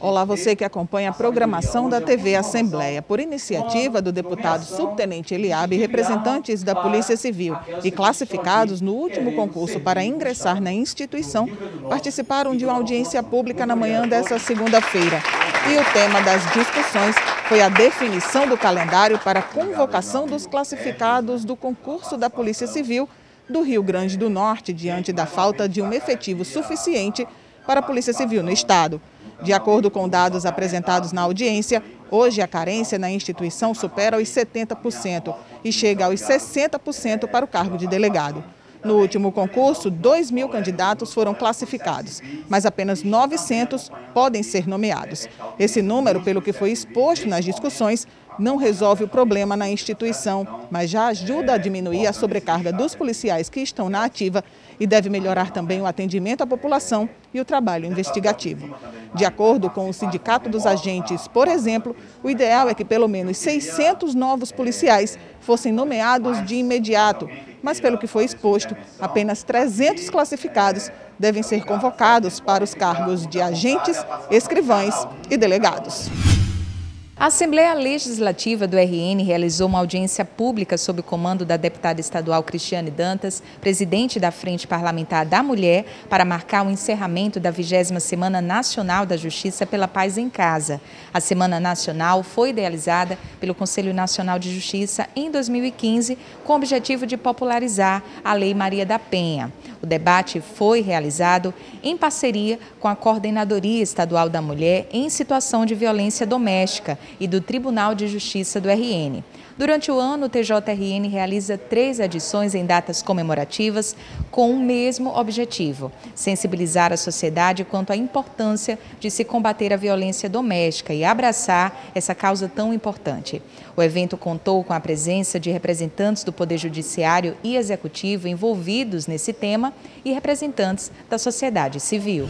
Olá, você que acompanha a programação da TV Assembleia. Por iniciativa do deputado subtenente Eliabe, representantes da Polícia Civil e classificados no último concurso para ingressar na instituição, participaram de uma audiência pública na manhã dessa segunda-feira. E o tema das discussões foi a definição do calendário para a convocação dos classificados do concurso da Polícia Civil do Rio Grande do Norte, diante da falta de um efetivo suficiente para a Polícia Civil no Estado. De acordo com dados apresentados na audiência, hoje a carência na instituição supera os 70% e chega aos 60% para o cargo de delegado. No último concurso, 2 mil candidatos foram classificados, mas apenas 900 podem ser nomeados. Esse número, pelo que foi exposto nas discussões, não resolve o problema na instituição, mas já ajuda a diminuir a sobrecarga dos policiais que estão na ativa e deve melhorar também o atendimento à população e o trabalho investigativo. De acordo com o Sindicato dos Agentes, por exemplo, o ideal é que pelo menos 600 novos policiais fossem nomeados de imediato, mas pelo que foi exposto, apenas 300 classificados devem ser convocados para os cargos de agentes, escrivães e delegados. A Assembleia Legislativa do RN realizou uma audiência pública sob o comando da deputada estadual Cristiane Dantas, presidente da Frente Parlamentar da Mulher, para marcar o encerramento da 20 Semana Nacional da Justiça pela Paz em Casa. A Semana Nacional foi idealizada pelo Conselho Nacional de Justiça em 2015 com o objetivo de popularizar a Lei Maria da Penha. O debate foi realizado em parceria com a Coordenadoria Estadual da Mulher em Situação de Violência Doméstica e do Tribunal de Justiça do RN. Durante o ano, o TJRN realiza três edições em datas comemorativas com o mesmo objetivo: sensibilizar a sociedade quanto à importância de se combater a violência doméstica e abraçar essa causa tão importante. O evento contou com a presença de representantes do Poder Judiciário e Executivo envolvidos nesse tema e representantes da sociedade civil.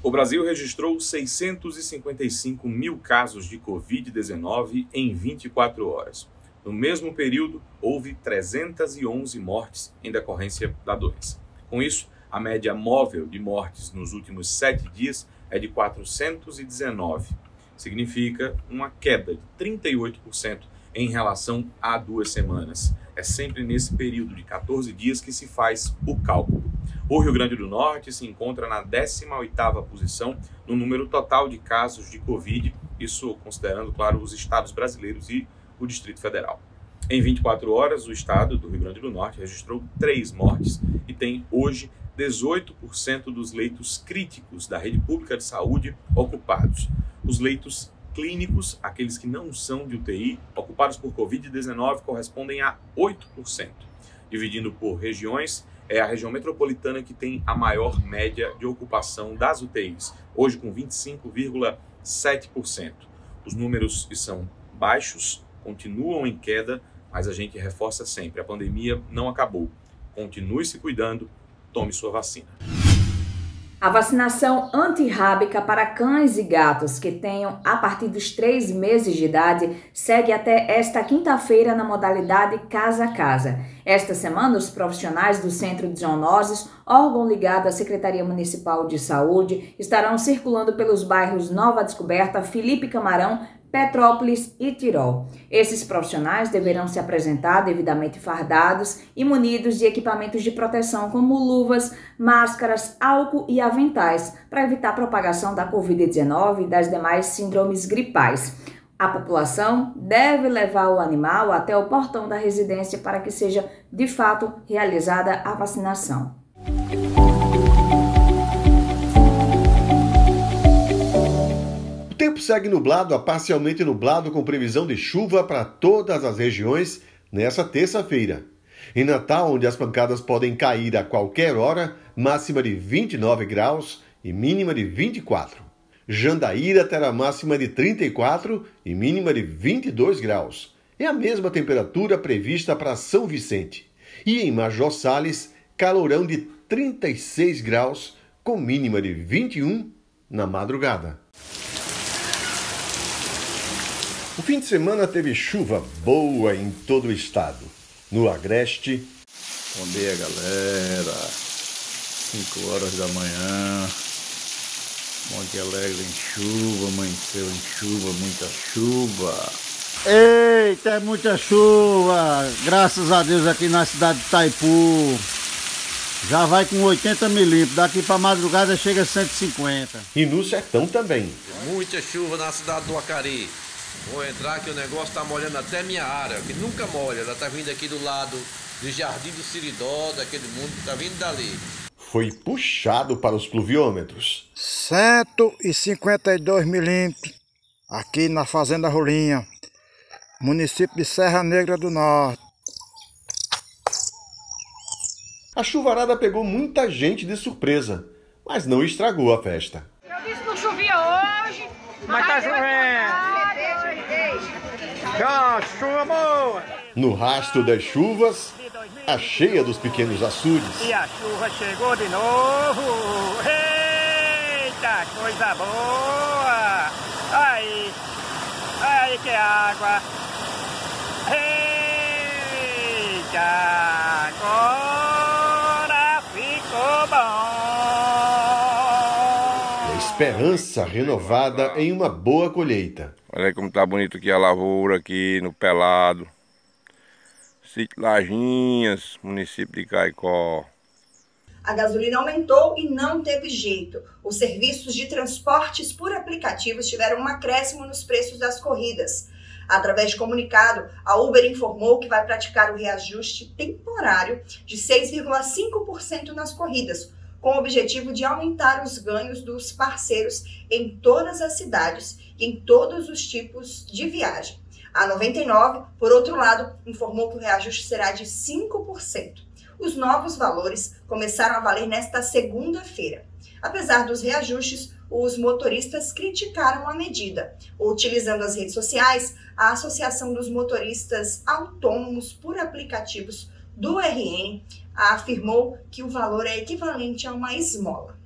O Brasil registrou 655 mil casos de Covid-19 em 24 horas. No mesmo período, houve 311 mortes em decorrência da doença. Com isso, a média móvel de mortes nos últimos sete dias é de 419. Significa uma queda de 38% em relação a duas semanas. É sempre nesse período de 14 dias que se faz o cálculo. O Rio Grande do Norte se encontra na 18ª posição no número total de casos de Covid, isso considerando, claro, os estados brasileiros e o Distrito Federal. Em 24 horas, o estado do Rio Grande do Norte registrou três mortes e tem hoje 18% dos leitos críticos da rede pública de saúde ocupados. Os leitos clínicos, aqueles que não são de UTI, ocupados por Covid-19, correspondem a 8%. Dividindo por regiões, é a região metropolitana que tem a maior média de ocupação das UTIs, hoje com 25,7%. Os números são baixos, continuam em queda, mas a gente reforça sempre: a pandemia não acabou. Continue se cuidando, tome sua vacina. A vacinação antirrábica para cães e gatos que tenham a partir dos três meses de idade segue até esta quinta-feira na modalidade casa a casa. Esta semana, os profissionais do Centro de Zoonoses, órgão ligado à Secretaria Municipal de Saúde, estarão circulando pelos bairros Nova Descoberta, Felipe Camarão, Petrópolis e Tirol. Esses profissionais deverão se apresentar devidamente fardados e munidos de equipamentos de proteção como luvas, máscaras, álcool e aventais para evitar a propagação da Covid-19 e das demais síndromes gripais. A população deve levar o animal até o portão da residência para que seja de fato realizada a vacinação. Segue nublado a parcialmente nublado com previsão de chuva para todas as regiões nessa terça-feira. Em Natal, onde as pancadas podem cair a qualquer hora, máxima de 29 graus e mínima de 24. Jandaíra terá máxima de 34 e mínima de 22 graus. É a mesma temperatura prevista para São Vicente. E em Major Sales, calorão de 36 graus com mínima de 21 na madrugada. O fim de semana teve chuva boa em todo o estado. No Agreste. Bom dia, galera. 5 horas da manhã. Monte Alegre em chuva, amanheceu em chuva, muita chuva. Eita, é muita chuva! Graças a Deus aqui na cidade de Taipu. Já vai com 80 milímetros, daqui para madrugada chega a 150. E no sertão também. Muita chuva na cidade do Acari. Vou entrar que o negócio tá molhando até minha área, que nunca molha. Ela tá vindo aqui do lado do Jardim do Siridó, daquele mundo que tá vindo dali. Foi puxado para os pluviômetros. 152 milímetros aqui na Fazenda Rolinha, município de Serra Negra do Norte. A chuvarada pegou muita gente de surpresa, mas não estragou a festa. Eu disse que não chovia hoje, mas tá chovendo. Chuva boa! No rastro das chuvas, a cheia dos pequenos açudes. E a chuva chegou de novo. Eita, coisa boa! Aí, aí que água. Eita, Esperança renovada em uma boa colheita. Olha aí como tá bonito aqui a lavoura aqui no Pelado. Sítio Lajinhas, município de Caicó. A gasolina aumentou e não teve jeito. Os serviços de transportes por aplicativos tiveram um acréscimo nos preços das corridas. Através de comunicado, a Uber informou que vai praticar o reajuste temporário de 6,5% nas corridas, com o objetivo de aumentar os ganhos dos parceiros em todas as cidades e em todos os tipos de viagem. A 99, por outro lado, informou que o reajuste será de 5%. Os novos valores começaram a valer nesta segunda-feira. Apesar dos reajustes, os motoristas criticaram a medida. Utilizando as redes sociais, a Associação dos Motoristas Autônomos por Aplicativos do RN afirmou que o valor é equivalente a uma esmola.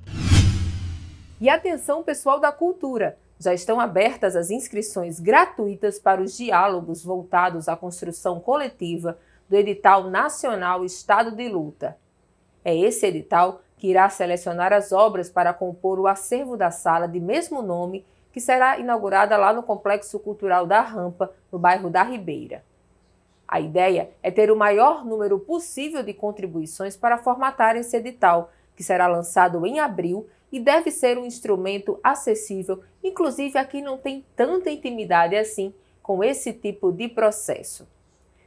E atenção, pessoal da cultura! Já estão abertas as inscrições gratuitas para os diálogos voltados à construção coletiva do edital nacional Estado de Luta. É esse edital que irá selecionar as obras para compor o acervo da sala de mesmo nome que será inaugurada lá no Complexo Cultural da Rampa, no bairro da Ribeira. A ideia é ter o maior número possível de contribuições para formatar esse edital, que será lançado em abril e deve ser um instrumento acessível, inclusive a quem não tem tanta intimidade assim com esse tipo de processo.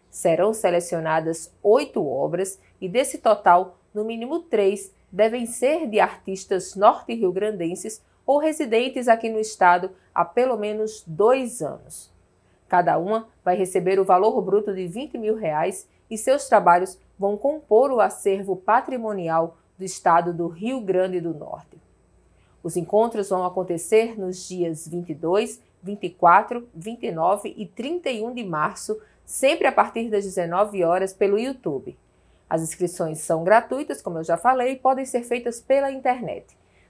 Serão selecionadas oito obras e, desse total, no mínimo três devem ser de artistas norte-riograndenses ou residentes aqui no estado há pelo menos dois anos. Cada uma vai receber o valor bruto de 20 mil reais e seus trabalhos vão compor o acervo patrimonial do estado do Rio Grande do Norte. Os encontros vão acontecer nos dias 22, 24, 29 e 31 de março, sempre a partir das 19 horas pelo YouTube. As inscrições são gratuitas, como eu já falei, e podem ser feitas pela internet.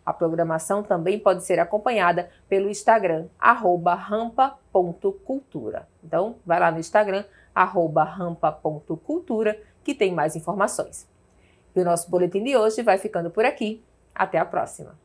A programação também pode ser acompanhada pelo Instagram, rampa.cultura. Então, vai lá no Instagram, rampa.cultura, que tem mais informações. E o nosso boletim de hoje vai ficando por aqui. Até a próxima!